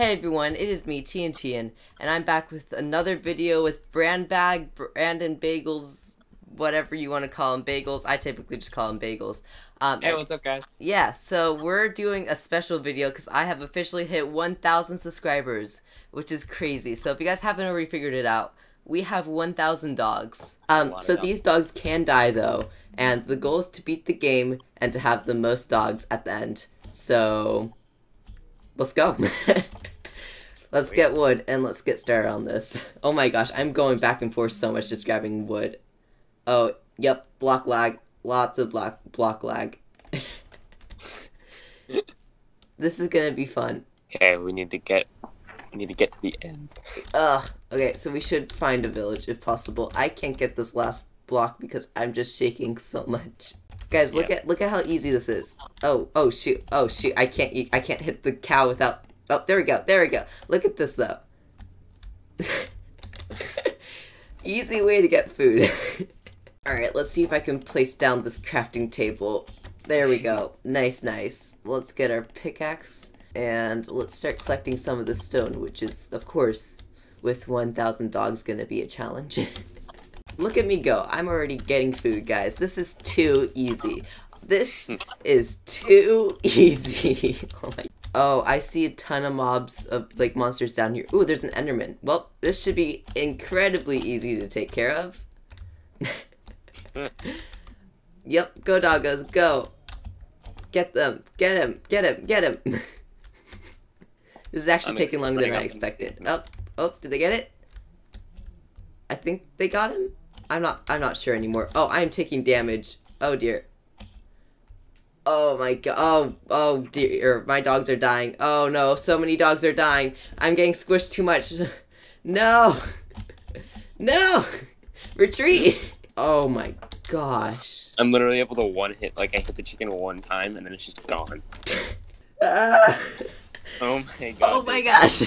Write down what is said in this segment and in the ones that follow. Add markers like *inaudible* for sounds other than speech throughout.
Hey everyone, it is me, TNTeon, and I'm back with another video with Branbag, Brandon Bagels, whatever you want to call them, bagels. I typically just call them bagels. Um, Hey, what's up, guys? yeah, so we're doing a special video because I have officially hit 1,000 subscribers, which is crazy. So if you guys haven't already figured it out, we have 1,000 dogs. Um, so dogs. these dogs can die though, and the goal is to beat the game and to have the most dogs at the end. So, let's go. *laughs* let's get wood and let's get started on this. *laughs* Oh my gosh, I'm going back and forth so much just grabbing wood. Oh, yep, block lag. Lots of block block lag. *laughs* this is gonna be fun. Okay, we need to get we need to get to the end. Ugh. Okay, so we should find a village if possible. I can't get this last block because I'm just shaking so much. Guys, look at look at how easy this is. Oh, oh shoot. Oh shoot. I can't I can't hit the cow without Oh, there we go. There we go. Look at this though. *laughs* easy way to get food. *laughs* All right, let's see if I can place down this crafting table. There we go. Nice, nice. Let's get our pickaxe and let's start collecting some of the stone, which is, of course, with 1,000 dogs gonna be a challenge. *laughs* Look at me go. I'm already getting food, guys. This is too easy. This is too easy. oh my. Oh, I see a ton of mobs of like monsters down here. Ooh, there's an Enderman. Well, this should be incredibly easy to take care of. *laughs* yep, go doggos, go. Get them. Get him. Get him. Get him. *laughs* this is actually I'm taking longer than I running up and expected. Oh, oh, did they get it? I think they got him. I'm not. I'm not sure anymore. Oh, I am taking damage. Oh dear. Oh my god. Oh, oh dear. My dogs are dying. Oh no. So many dogs are dying. I'm getting squished too much. *laughs* no. *laughs* no. *laughs* Retreat. Oh my gosh. I'm literally able to one hit like I hit the chicken one time and then it's just gone. Ah. Oh my god. Oh my gosh.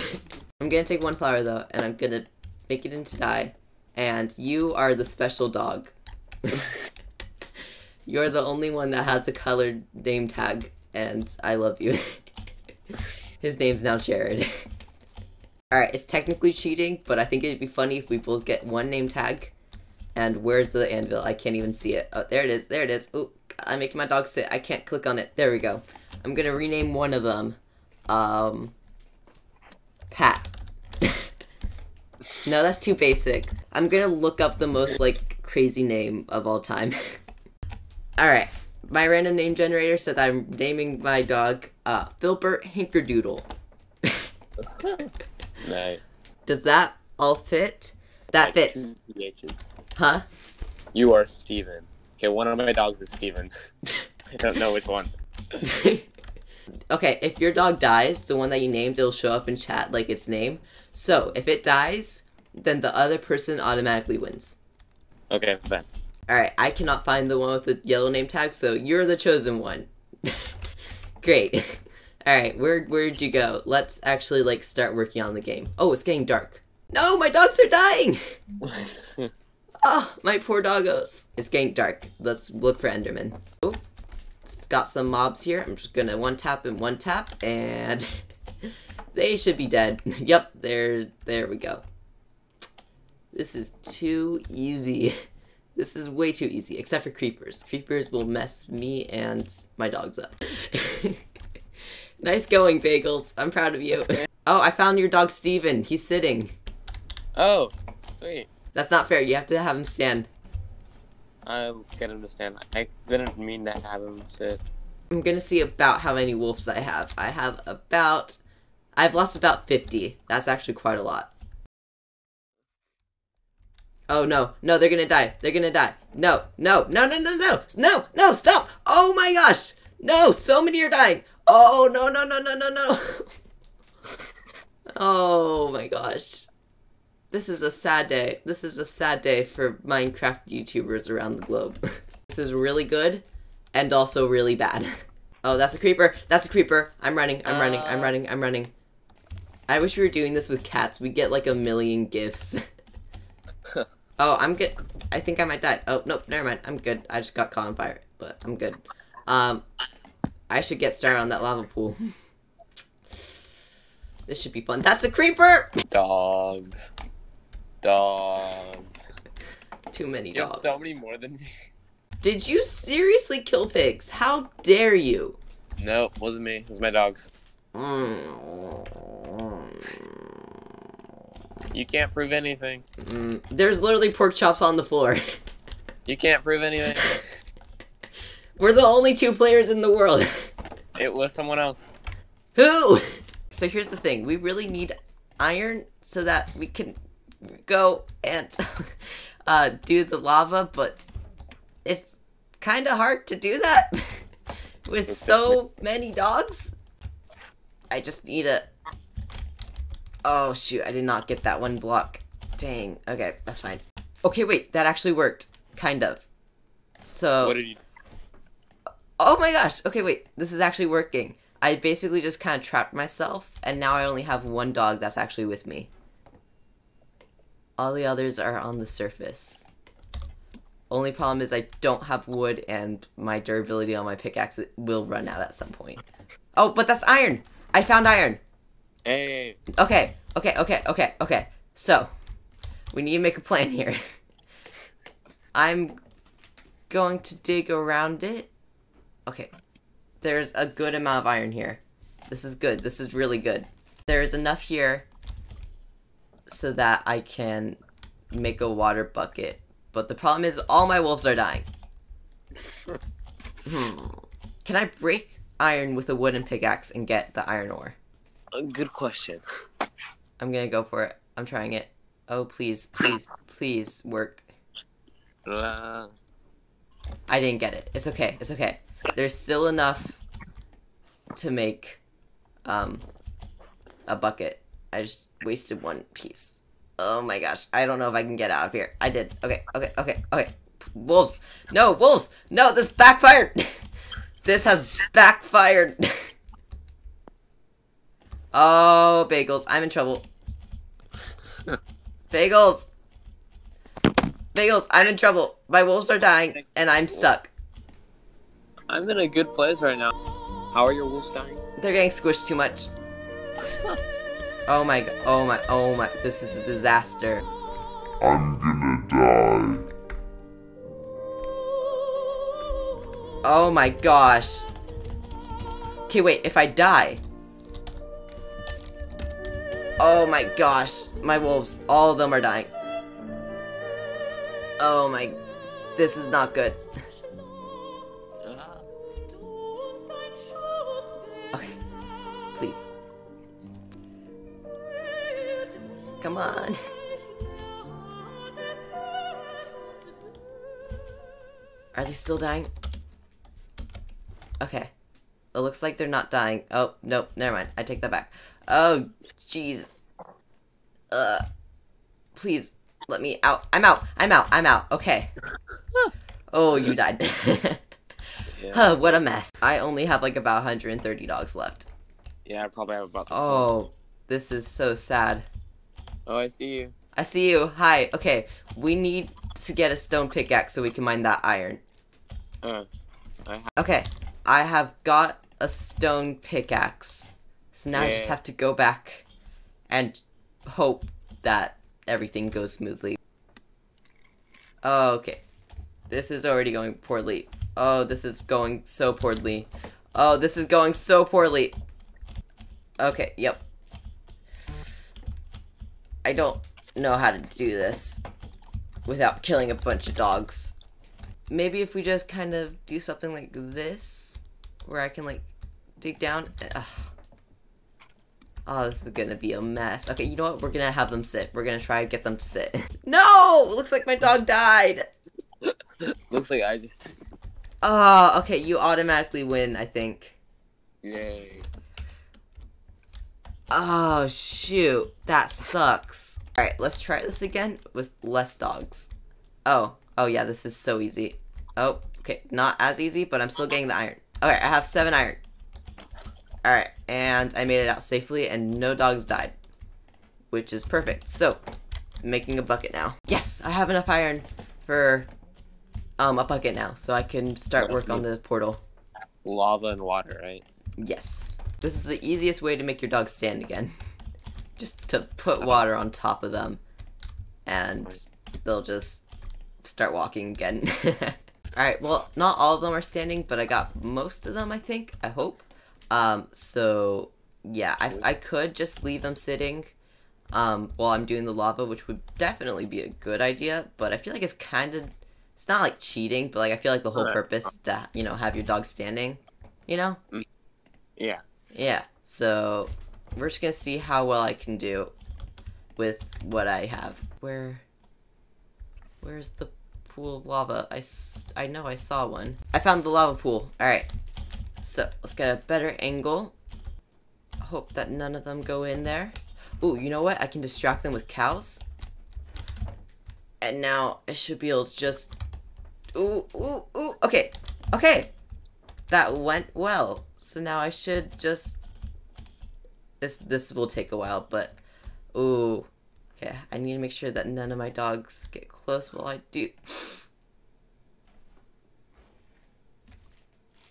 I'm gonna take one flower though, and I'm gonna make it into dye. And you are the special dog. You're the only one that has a colored name tag, and I love you. *laughs* His name's now Jared. *laughs* Alright, it's technically cheating, but I think it'd be funny if we both get one name tag. And where's the anvil? I can't even see it. Oh, there it is. There it is. Ooh, I'm making my dog sit. I can't click on it. There we go. I'm gonna rename one of them. Um, Pat. *laughs* no, that's too basic. I'm gonna look up the most like crazy name of all time. All right, my random name generator said I'm naming my dog uh Filbert Hinkerdoodle. *laughs* Nice. Does that all fit? That Like fits, huh? You are Steven. Okay, one of my dogs is Steven. *laughs* I don't know which one. *laughs* okay, if your dog dies, the one that you named, it'll show up in chat like its name. So if it dies, then the other person automatically wins. Okay, then. Alright, I cannot find the one with the yellow name tag, so you're the chosen one. *laughs* Great. *laughs* Alright, where where'd you go? Let's actually like start working on the game. Oh, it's getting dark. No, my dogs are dying! Oh, *laughs* my poor doggos. It's getting dark. Let's look for Enderman. Oh, it's got some mobs here. I'm just gonna one tap and one tap, and they should be dead. yep, there, there we go. This is too easy. This is way too easy, except for creepers. Creepers will mess me and my dogs up. *laughs* nice going, Bagels. I'm proud of you. Oh, I found your dog Steven. He's sitting. Oh, sweet. That's not fair. You have to have him stand. I'll get him to stand. I didn't mean to have him sit. I'm gonna see about how many wolves I have. I have about. I've lost about 50. That's actually quite a lot. Oh no, no, they're gonna die. They're gonna die. No, no, no, no, no, no, no, no, stop! Oh my gosh! No, so many are dying! Oh no, no, no, no, no, no! *laughs* oh my gosh. This is a sad day. This is a sad day for Minecraft YouTubers around the globe. *laughs* this is really good and also really bad. *laughs* Oh, that's a creeper. That's a creeper. I'm running. I'm running. I'm Uh. running. I'm running. I wish we were doing this with cats. We'd get like a million gifts. Oh, I'm good. I think I might die. Oh, nope. Never mind. I'm good. I just got caught on fire, but I'm good. Um, I should get started on that lava pool. This should be fun. That's a creeper! Dogs. Dogs. Too many dogs. so many more than me. Did you seriously kill pigs? How dare you? Nope, wasn't me. It was my dogs. Mm. You can't prove anything. Mm, There's literally pork chops on the floor. *laughs* You can't prove anything. *laughs* We're the only two players in the world. *laughs* it was someone else. Who? So here's the thing. We really need iron so that we can go and uh, do the lava, but it's kind of hard to do that with so many dogs. I just need a... Oh, shoot. I did not get that one block. Dang. Okay, that's fine. Okay, wait. That actually worked. Kind of. So... What did you? Oh my gosh. Okay, wait. This is actually working. I basically just kind of trapped myself, and now I only have one dog that's actually with me. All the others are on the surface. Only problem is I don't have wood, and my durability on my pickaxe will run out at some point. Oh, but that's iron! I found iron! Hey, Okay, okay, okay, okay, okay. So, we need to make a plan here. *laughs* I'm going to dig around it. Okay, there's a good amount of iron here. This is good. This is really good. There's enough here so that I can make a water bucket. But the problem is all my wolves are dying. *laughs* Hmm. Can I break iron with a wooden pickaxe and get the iron ore? Good question. I'm gonna go for it. I'm trying it. Oh, please, please, please work. I didn't get it. It's okay. It's okay. There's still enough to make um a bucket. I just wasted one piece. Oh my gosh. I don't know if I can get out of here. I did. Okay, okay, okay, okay. Wolves. No, wolves. No, this backfired. *laughs* this has backfired. *laughs* oh, bagels. I'm in trouble. *laughs* Bagels. Bagels, I'm in trouble. My wolves are dying, and I'm stuck. I'm in a good place right now. How are your wolves dying? They're getting squished too much. *laughs* Oh my, g- oh my, oh my, this is a disaster. I'm gonna die. Oh my gosh. Okay, wait, if I die. Oh my gosh, my wolves, all of them are dying. Oh my, this is not good. Okay, please. Come on. Are they still dying? Okay. It looks like they're not dying. Oh, nope, never mind. I take that back. Oh, jeez. Uh, please, let me out. I'm out. I'm out. I'm out. Okay. Oh, you died. *laughs* Yeah, Huh, what a mess. I only have like about 130 dogs left. yeah, I probably have about the same. Oh, this is so sad. Oh, I see you. I see you. Hi. Okay, we need to get a stone pickaxe so we can mine that iron. Uh, I Okay, I have got a stone pickaxe. So now I just have to go back and hope that everything goes smoothly. Oh, okay. This is already going poorly. Oh, this is going so poorly. Oh, this is going so poorly. Okay, yep. I don't know how to do this without killing a bunch of dogs. Maybe if we just kind of do something like this, where I can like dig down. Ugh. Oh, this is gonna be a mess. Okay, you know what? We're gonna have them sit. We're gonna try to get them to sit. *laughs* no! Looks like my dog died. Looks like I just. Oh, okay, you automatically win, I think. Yay. Oh, shoot. That sucks. Alright, let's try this again with less dogs. Oh, oh yeah, this is so easy. Oh, okay, not as easy, but I'm still getting the iron. Okay, I have seven iron. Alright, and I made it out safely, and no dogs died. Which is perfect. So, I'm making a bucket now. Yes, I have enough iron for um a bucket now, so I can start work on the portal. Lava and water, right? Yes. This is the easiest way to make your dog stand again. just to put water on top of them, and they'll just start walking again. *laughs* all right. Well, not all of them are standing, but I got most of them. I think. I hope. Um. So yeah, I I could just leave them sitting. Um, while I'm doing the lava, which would definitely be a good idea, but I feel like it's kind of, it's not like cheating, but like I feel like the whole Right. purpose is to, you know, have your dog standing, you know? Yeah. Yeah, so we're just gonna see how well I can do with what I have. Where, where's the pool of lava? I, I know I saw one. I found the lava pool. All right, so let's get a better angle. Hope that none of them go in there. Ooh, you know what? I can distract them with cows. And now I should be able to just. Ooh, ooh, ooh. Okay, okay. That went well. So now I should just. This this will take a while, but. Ooh. Okay, I need to make sure that none of my dogs get close while I do.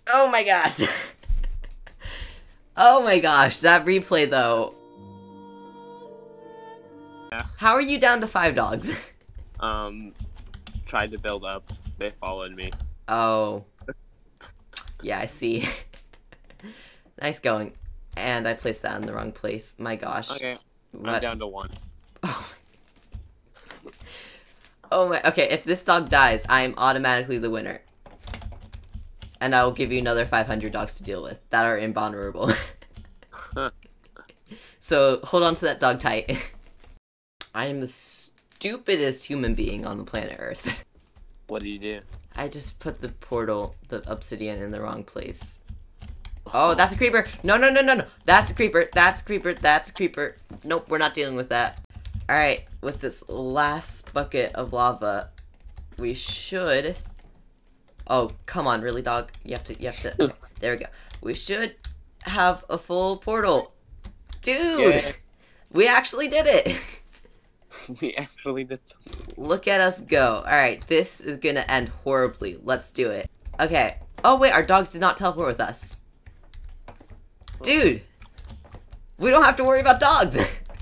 Oh my gosh! *laughs* oh my gosh, that replay though. Yeah. How are you down to five dogs? *laughs* Um, tried to build up. They followed me. Oh. Yeah, I see. *laughs* nice going. And I placed that in the wrong place. My gosh. Okay, I'm down to one. Oh my. oh my. Okay, if this dog dies, I am automatically the winner. And I will give you another 500 dogs to deal with that are invulnerable. *laughs* so hold on to that dog tight. *laughs* I am the stupidest human being on the planet Earth. *laughs* What did you do? I just put the portal, the obsidian, in the wrong place. Oh, that's a creeper. No, no, no, no, no. That's a creeper. That's a creeper. That's a creeper. Nope, we're not dealing with that. All right, with this last bucket of lava, we should. Oh, come on, really, dog? You have to. You have to. Okay, *laughs* there we go. We should have a full portal, dude. Yeah. We actually did it. *laughs* we actually did something. Look at us go. Alright, this is gonna end horribly. Let's do it. Okay. Oh, wait, our dogs did not teleport with us. Dude! We don't have to worry about dogs!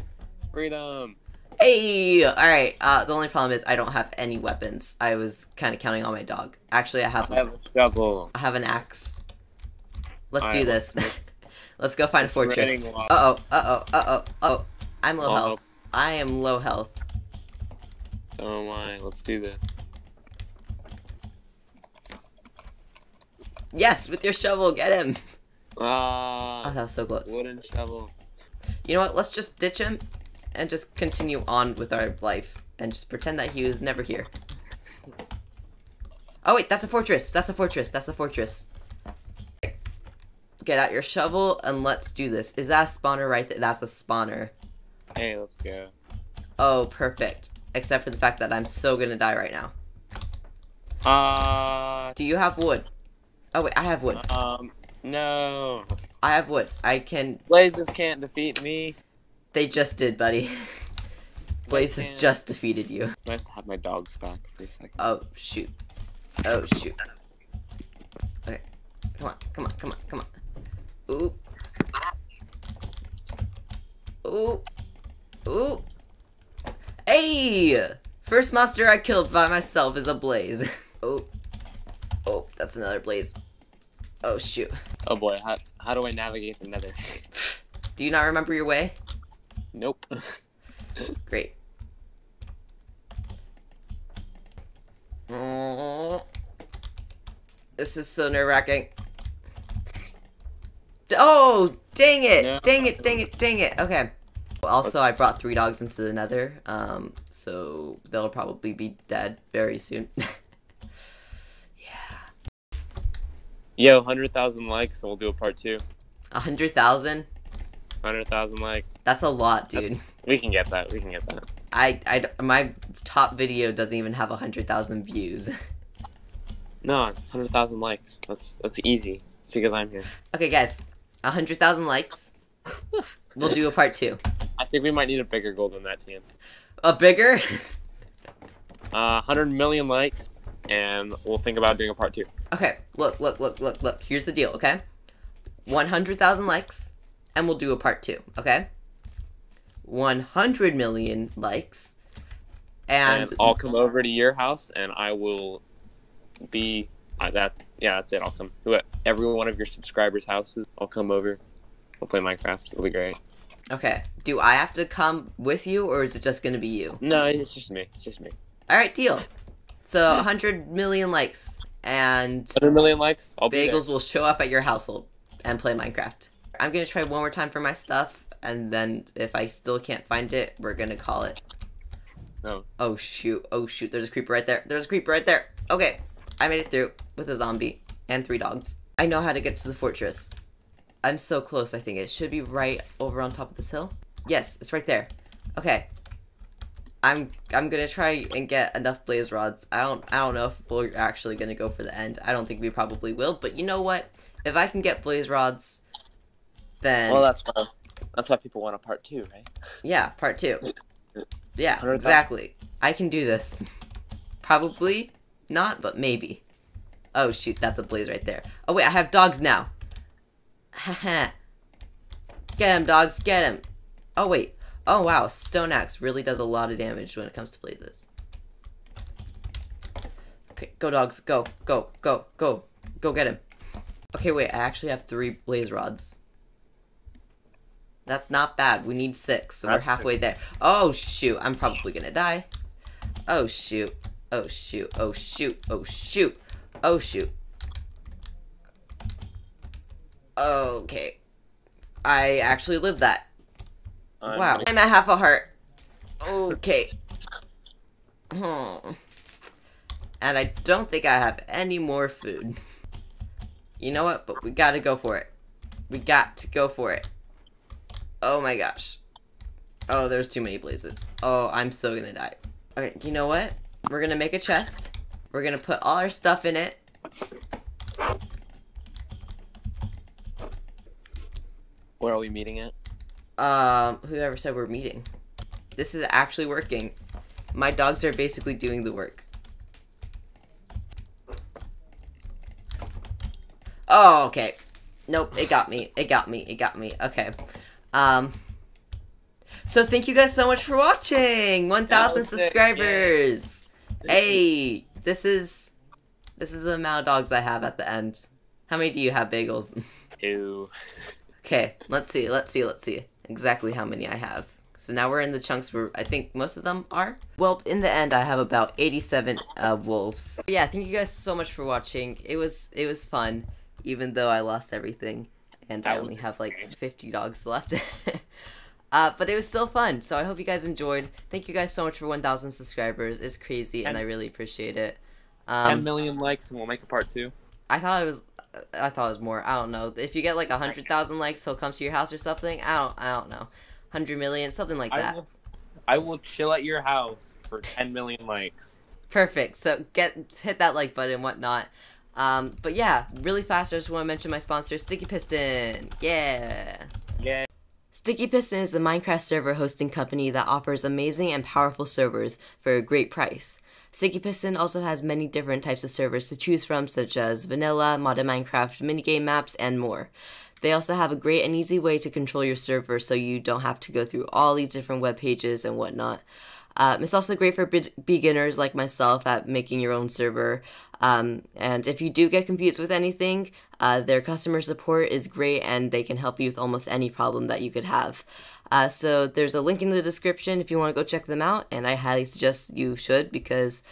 *laughs* Freedom. Hey! Alright, uh, the only problem is I don't have any weapons. I was kind of counting on my dog. Actually, I have, I have a shovel. I have an axe. Let's Alright, do this. *laughs* Let's go find a fortress. Uh-oh, uh-oh, uh-oh, oh. I'm low Uh-oh. health. I am low health. So am I. Let's do this. Yes, with your shovel, get him! Oh, Ah, that was so close. wooden shovel. You know what? Let's just ditch him and just continue on with our life and just pretend that he was never here. Oh wait, that's a fortress. That's a fortress. That's a fortress. Get out your shovel and let's do this. Is that a spawner right there? That's a spawner. Hey, let's go. Oh, perfect. Except for the fact that I'm so gonna die right now. Uh, Do you have wood? Oh wait, I have wood. um, no. I have wood. I can. Blazes can't defeat me. They just did, buddy. *laughs* Blazes can't. just defeated you. It's nice to have my dogs back for a second. Oh shoot. Oh shoot. Okay. Come on, come on, come on, come on. Ooh. Ooh. Ooh. Hey! First monster I killed by myself is a blaze. *laughs* Oh. Oh, that's another blaze. Oh shoot. Oh boy, how, how do I navigate the nether? *laughs* Do you not remember your way? Nope. *laughs* Great. Mm. This is so nerve wracking. Oh, dang it! No. Dang it, dang it, dang it. Okay. Also, Let's- I brought three dogs into the nether, um, so they'll probably be dead very soon. *laughs* yeah. Yo, 100,000 likes and we'll do a part two. A hundred thousand? likes. That's a lot, dude. We can get that. We can get that. I, I, my top video doesn't even have a hundred thousand views. No, 100,000 likes. That's that's easy because I'm here. Okay, guys, a hundred thousand likes. We'll do a part two. I think we might need a bigger goal than that, Teon. A bigger? Uh, 100 million likes, and we'll think about doing a part two. Okay, look, look, look, look, look. Here's the deal, okay? 100,000 likes, and we'll do a part two, okay? 100 million likes. And, And, I'll come over to your house and I will be uh, that. Yeah, that's it. I'll come to. Every one of your subscribers' houses. I'll come over. We'll play Minecraft. It'll be great. okay, do I have to come with you or is it just going to be you? No, it's just me. It's just me. All right, deal. So 100 million likes and 100 million likes. I'll bagels will show up at your household and play Minecraft. I'm going to try one more time for my stuff and then if I still can't find it, we're going to call it. No. Oh shoot. Oh shoot. There's a creeper right there. There's a creeper right there. Okay. I made it through with a zombie and three dogs. I know how to get to the fortress. I'm so close, I think. It should be right over on top of this hill. Yes, it's right there. Okay. I'm I'm gonna try and get enough blaze rods. I don't I don't know if we're actually gonna go for the end. I don't think we probably will, but you know what? If I can get blaze rods, then Well, that's why. That's why people want a part two, right? yeah, part two. Yeah, exactly. I can do this. Probably not, but maybe. Oh shoot, that's a blaze right there. Oh wait, I have dogs now. Haha. *laughs* get him, dogs, get him. Oh wait. Oh wow, stone axe really does a lot of damage when it comes to blazes. Okay, go dogs, go, go, go, go, go get him. Okay, wait, I actually have three blaze rods. That's not bad. We need six, so we're halfway there. Oh shoot, I'm probably gonna die. Oh shoot. Oh shoot. Oh shoot. Oh shoot. Oh shoot. Okay. I actually lived that. I'm Wow. gonna- I'm at half a heart. Okay. Hmm. And I don't think I have any more food. You know what? But we gotta go for it. We got to go for it. Oh my gosh. Oh, there's too many blazes. Oh, I'm so gonna die. Okay, you know what? We're gonna make a chest. We're gonna put all our stuff in it. Where are we meeting at? Um, whoever said we're meeting. This is actually working. My dogs are basically doing the work. Oh, okay. Nope, it got me. It got me. It got me. Okay. Um So thank you guys so much for watching. 1000 was sick. subscribers. Hey, this is this is the amount of dogs I have at the end. How many do you have, Bagels? Two. Okay, let's see, let's see, let's see exactly how many I have. So now we're in the chunks where I think most of them are. Well, in the end, I have about 87 uh, wolves. Yeah, thank you guys so much for watching. It was it was fun, even though I lost everything, and I only have like 50 dogs left. *laughs* uh, but it was still fun, so I hope you guys enjoyed. Thank you guys so much for 1,000 subscribers. It's crazy, and I really appreciate it. 10 Um, million likes and we'll make a part two. I thought it was. I thought it was more. I don't know. If you get like a hundred thousand likes, he'll come to your house or something. I don't. I don't know. Hundred million, something like I that. will, I will chill at your house for 10 million likes. Perfect. So get hit that like button, whatnot. Um, but yeah, really fast. I just want to mention my sponsor, Sticky Piston. Yeah. Yeah. Sticky Piston is a Minecraft server hosting company that offers amazing and powerful servers for a great price. Sticky Piston also has many different types of servers to choose from, such as vanilla, modded Minecraft, minigame maps, and more. They also have a great and easy way to control your server so you don't have to go through all these different web pages and whatnot. Um, it's also great for be- beginners like myself at making your own server. Um, and if you do get confused with anything, uh, their customer support is great and they can help you with almost any problem that you could have. Uh, so there's a link in the description if you want to go check them out, and I highly suggest you should because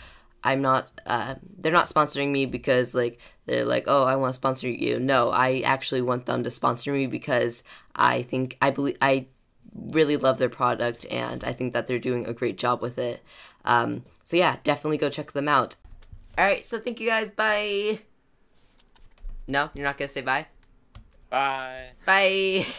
I'm not. Uh, they're not sponsoring me because like they're like, oh, I want to sponsor you. No, I actually want them to sponsor me because I think I believe I really love their product and I think that they're doing a great job with it. Um, so yeah, definitely go check them out. All right, so thank you guys. Bye. No, you're not gonna say bye. Bye. Bye. *laughs*